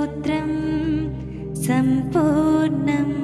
अष्टकस्तोत्रम् सम्पूर्णम्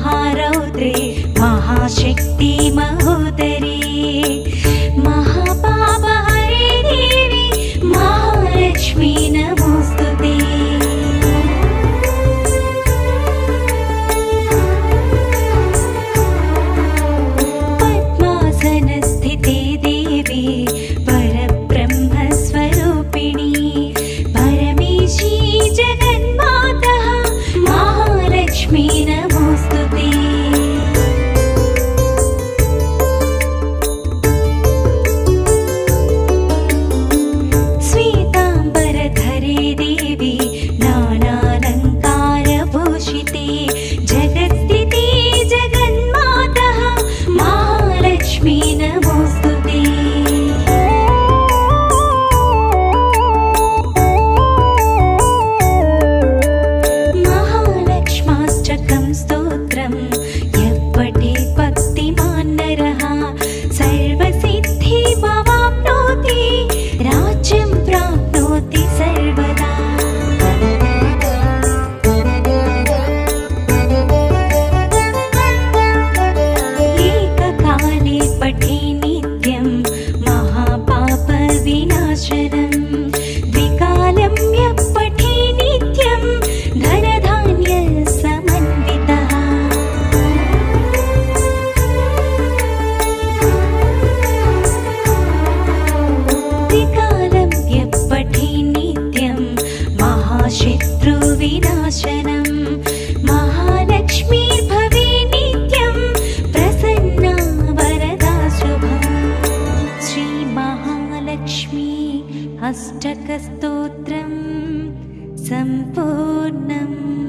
स्थूलसूक्ष्ममहारौद्रे महाशक्ति सम्पूर्णम्।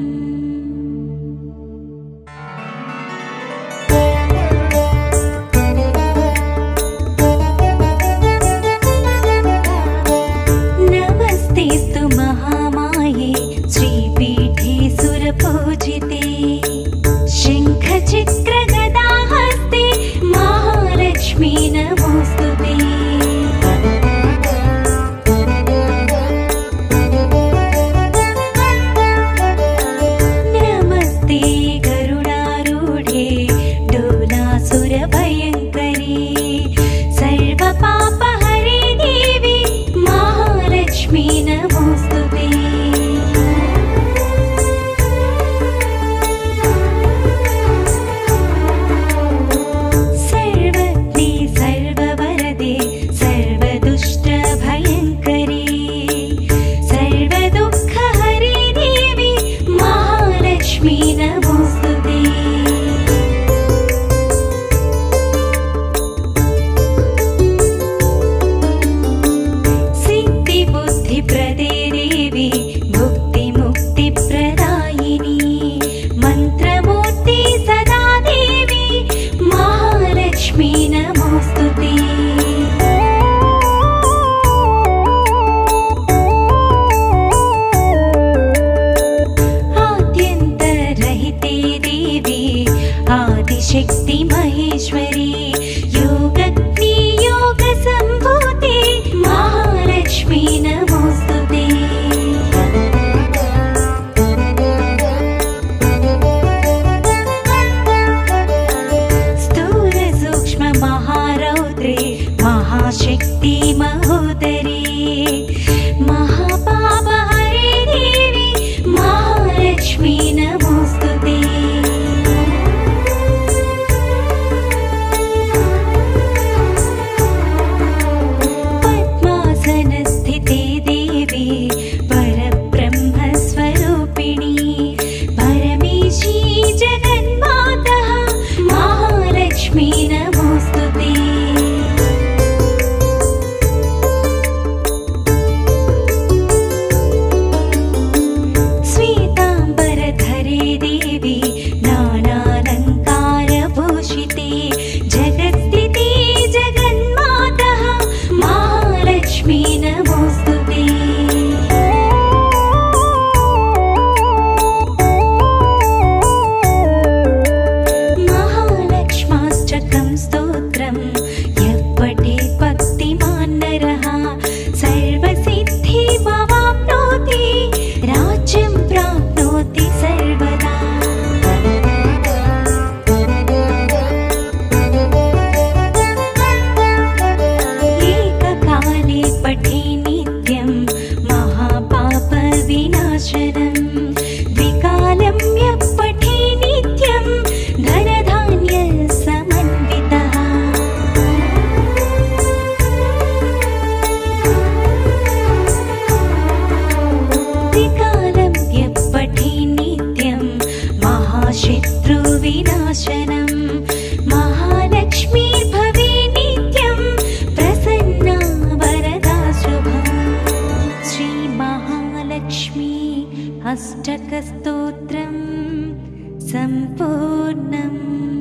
महाशक्ति सम्पूर्णम्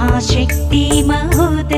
महाशक्ति महोदरी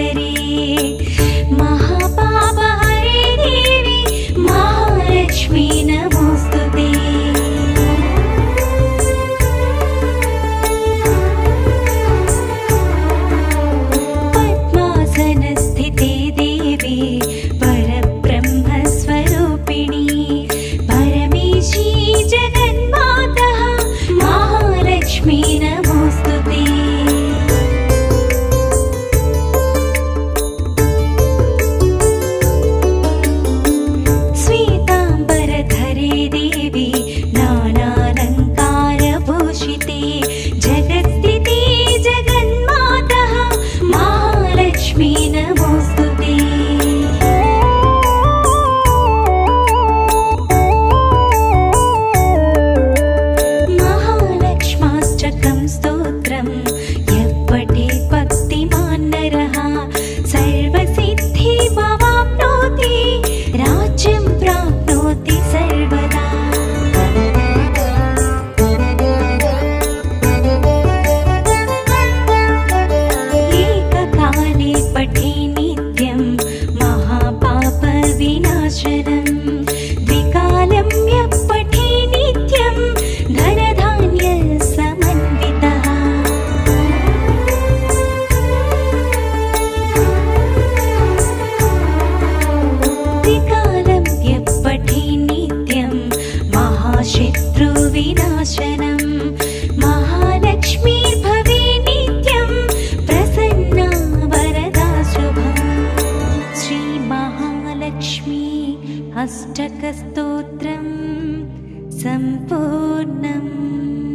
सम्पूर्णम्